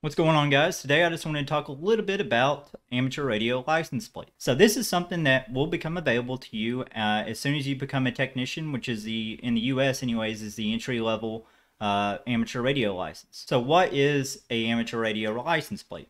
What's going on guys? Today I just wanted to talk a little bit about amateur radio license plate. So this is something that will become available to you uh, as soon as you become a technician, which is the, in the US anyways, is the entry level uh, amateur radio license. So what is a amateur radio license plate?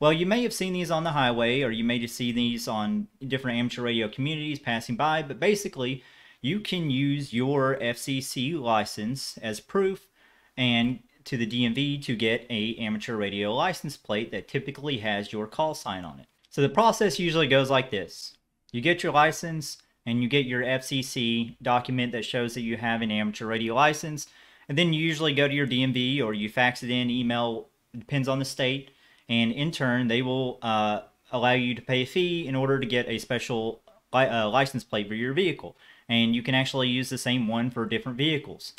Well, you may have seen these on the highway or you may just see these on different amateur radio communities passing by, but basically you can use your FCC license as proof and to the DMV to get a amateur radio license plate that typically has your call sign on it. So the process usually goes like this. You get your license and you get your FCC document that shows that you have an amateur radio license. And then you usually go to your DMV or you fax it in, email, depends on the state. And in turn, they will uh, allow you to pay a fee in order to get a special li uh, license plate for your vehicle. And you can actually use the same one for different vehicles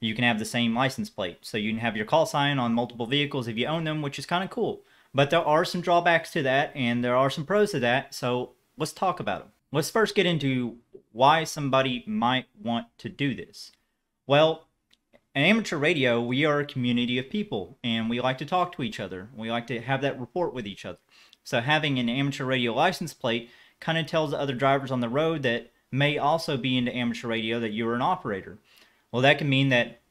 you can have the same license plate. So you can have your call sign on multiple vehicles if you own them, which is kind of cool. But there are some drawbacks to that, and there are some pros to that. So let's talk about them. Let's first get into why somebody might want to do this. Well, in amateur radio, we are a community of people, and we like to talk to each other. We like to have that report with each other. So having an amateur radio license plate kind of tells the other drivers on the road that may also be into amateur radio that you're an operator. Well, that can mean that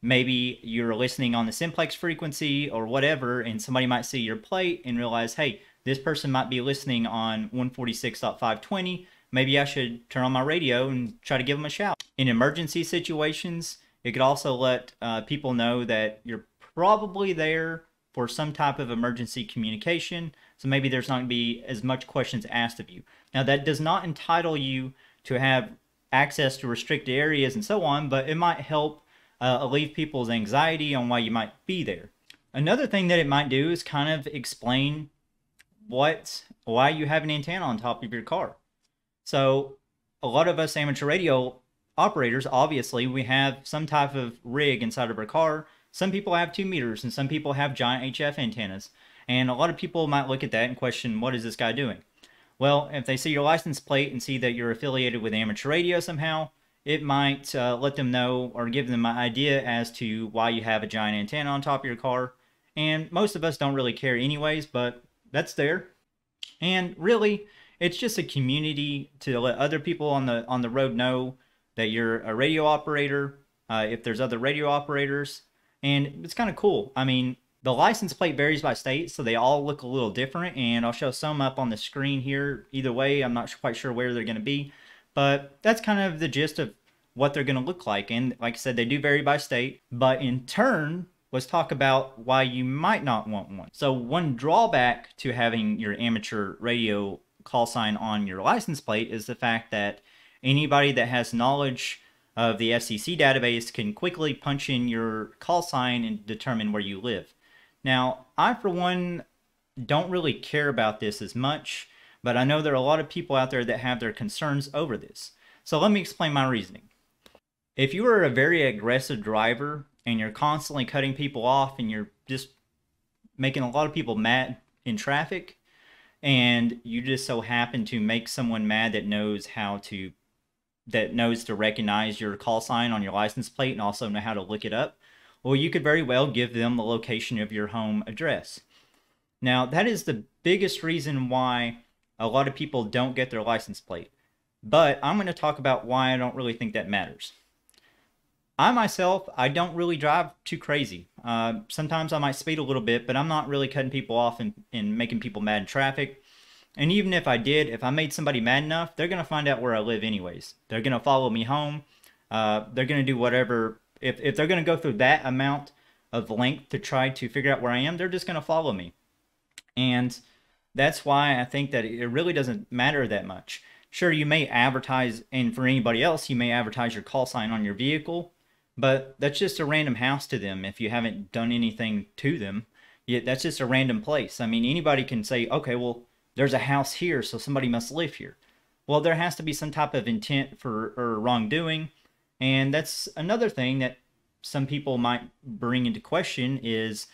maybe you're listening on the simplex frequency or whatever, and somebody might see your plate and realize, hey, this person might be listening on 146.520. Maybe I should turn on my radio and try to give them a shout. In emergency situations, it could also let uh, people know that you're probably there for some type of emergency communication. So maybe there's not going to be as much questions asked of you. Now, that does not entitle you to have access to restricted areas and so on, but it might help uh, alleviate people's anxiety on why you might be there. Another thing that it might do is kind of explain what why you have an antenna on top of your car. So a lot of us amateur radio operators, obviously, we have some type of rig inside of our car. Some people have two meters and some people have giant HF antennas. And a lot of people might look at that and question, what is this guy doing? Well, if they see your license plate and see that you're affiliated with amateur radio somehow, it might uh, let them know or give them an idea as to why you have a giant antenna on top of your car. And most of us don't really care anyways, but that's there. And really, it's just a community to let other people on the on the road know that you're a radio operator. Uh, if there's other radio operators, and it's kind of cool. I mean, the license plate varies by state, so they all look a little different, and I'll show some up on the screen here. Either way, I'm not quite sure where they're going to be, but that's kind of the gist of what they're going to look like. And like I said, they do vary by state, but in turn, let's talk about why you might not want one. So one drawback to having your amateur radio call sign on your license plate is the fact that anybody that has knowledge of the FCC database can quickly punch in your call sign and determine where you live. Now, I, for one, don't really care about this as much, but I know there are a lot of people out there that have their concerns over this. So let me explain my reasoning. If you are a very aggressive driver and you're constantly cutting people off and you're just making a lot of people mad in traffic, and you just so happen to make someone mad that knows how to that knows to recognize your call sign on your license plate and also know how to look it up, well, you could very well give them the location of your home address. Now, that is the biggest reason why a lot of people don't get their license plate. But I'm going to talk about why I don't really think that matters. I myself, I don't really drive too crazy. Uh, sometimes I might speed a little bit, but I'm not really cutting people off and, and making people mad in traffic. And even if I did, if I made somebody mad enough, they're going to find out where I live anyways. They're going to follow me home. Uh, they're going to do whatever if, if they're going to go through that amount of length to try to figure out where I am, they're just going to follow me. And that's why I think that it really doesn't matter that much. Sure, you may advertise, and for anybody else, you may advertise your call sign on your vehicle, but that's just a random house to them if you haven't done anything to them. Yet that's just a random place. I mean, anybody can say, okay, well, there's a house here, so somebody must live here. Well, there has to be some type of intent for or wrongdoing and that's another thing that some people might bring into question is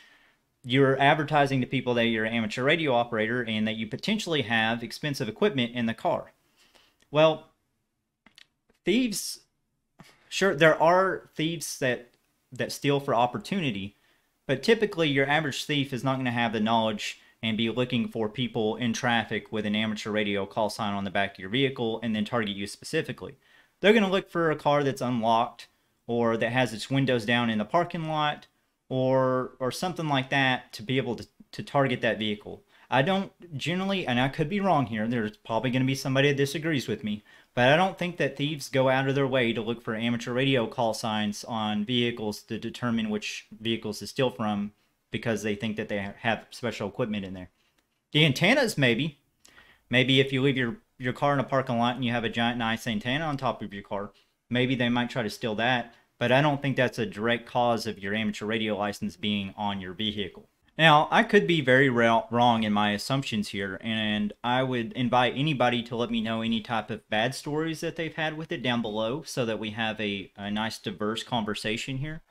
you're advertising to people that you're an amateur radio operator and that you potentially have expensive equipment in the car. Well, thieves, sure, there are thieves that that steal for opportunity, But typically, your average thief is not going to have the knowledge and be looking for people in traffic with an amateur radio call sign on the back of your vehicle and then target you specifically. They're going to look for a car that's unlocked or that has its windows down in the parking lot or or something like that to be able to, to target that vehicle. I don't generally, and I could be wrong here, there's probably going to be somebody that disagrees with me, but I don't think that thieves go out of their way to look for amateur radio call signs on vehicles to determine which vehicles to steal from because they think that they have special equipment in there. The antennas, maybe. Maybe if you leave your, your car in a parking lot and you have a giant nice antenna on top of your car, maybe they might try to steal that. But I don't think that's a direct cause of your amateur radio license being on your vehicle. Now, I could be very wrong in my assumptions here, and I would invite anybody to let me know any type of bad stories that they've had with it down below so that we have a, a nice, diverse conversation here.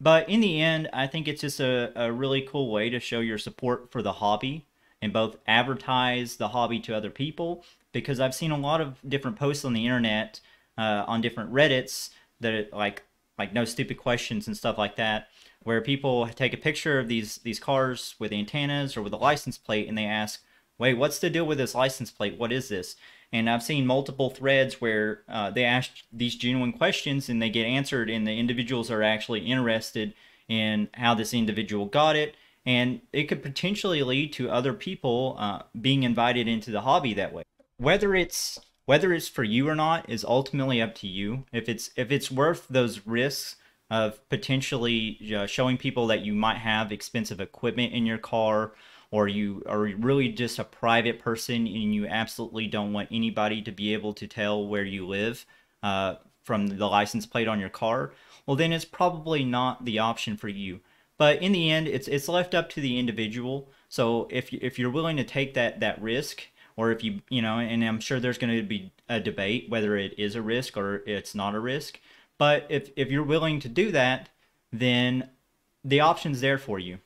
But in the end, I think it's just a, a really cool way to show your support for the hobby and both advertise the hobby to other people because I've seen a lot of different posts on the internet uh, on different Reddits that like like no stupid questions and stuff like that where people take a picture of these these cars with antennas or with a license plate and they ask wait what's the deal with this license plate what is this and I've seen multiple threads where uh, they ask these genuine questions and they get answered, and the individuals are actually interested in how this individual got it. And it could potentially lead to other people uh, being invited into the hobby that way. Whether it's whether it's for you or not is ultimately up to you. If it's if it's worth those risks of potentially uh, showing people that you might have expensive equipment in your car or you are really just a private person and you absolutely don't want anybody to be able to tell where you live uh, from the license plate on your car, well, then it's probably not the option for you. But in the end, it's it's left up to the individual. So if if you're willing to take that that risk, or if you you know, and I'm sure there's going to be a debate whether it is a risk or it's not a risk. But if if you're willing to do that, then the option's there for you.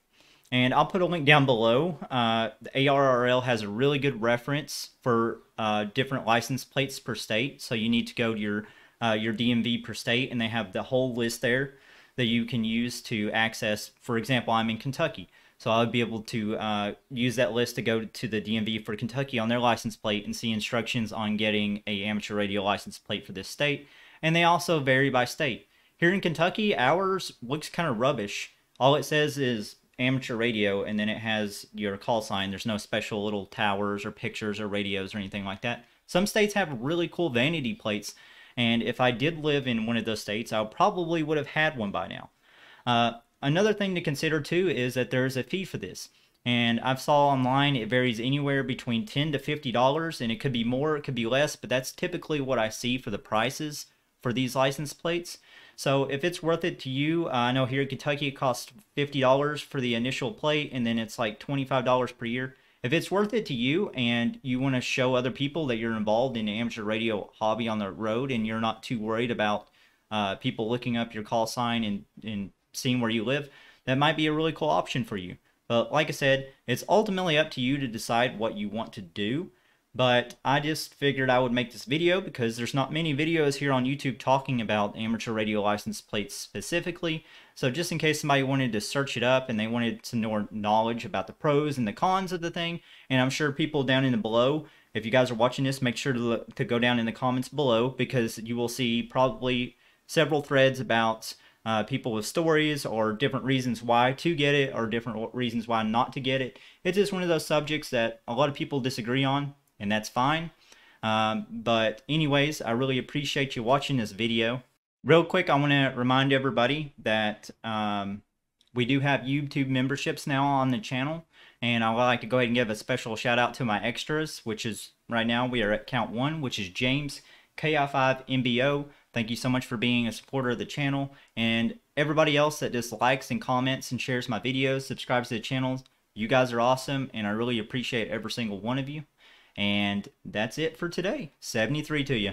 And I'll put a link down below. Uh, the ARRL has a really good reference for uh, different license plates per state. So you need to go to your uh, your DMV per state, and they have the whole list there that you can use to access. For example, I'm in Kentucky, so I would be able to uh, use that list to go to the DMV for Kentucky on their license plate and see instructions on getting a amateur radio license plate for this state. And they also vary by state. Here in Kentucky, ours looks kind of rubbish. All it says is amateur radio and then it has your call sign. There's no special little towers or pictures or radios or anything like that. Some states have really cool vanity plates, and if I did live in one of those states, I probably would have had one by now. Uh, another thing to consider too is that there's a fee for this. And I've saw online it varies anywhere between 10 to $50 and it could be more, it could be less, but that's typically what I see for the prices for these license plates. So if it's worth it to you, uh, I know here in Kentucky it costs $50 for the initial plate and then it's like $25 per year. If it's worth it to you and you want to show other people that you're involved in the amateur radio hobby on the road and you're not too worried about uh, people looking up your call sign and, and seeing where you live, that might be a really cool option for you. But like I said, it's ultimately up to you to decide what you want to do. But I just figured I would make this video because there's not many videos here on YouTube talking about amateur radio license plates specifically. So just in case somebody wanted to search it up and they wanted some more knowledge about the pros and the cons of the thing, and I'm sure people down in the below, if you guys are watching this, make sure to, to go down in the comments below because you will see probably several threads about uh, people with stories or different reasons why to get it or different reasons why not to get it. It's just one of those subjects that a lot of people disagree on and that's fine. Um, but anyways, I really appreciate you watching this video. Real quick, I want to remind everybody that um, we do have YouTube memberships now on the channel. And I would like to go ahead and give a special shout out to my extras, which is right now we are at count one, which is James, KI5MBO. Thank you so much for being a supporter of the channel. And everybody else that just likes and comments and shares my videos, subscribes to the channel, you guys are awesome. And I really appreciate every single one of you. And that's it for today. 73 to you.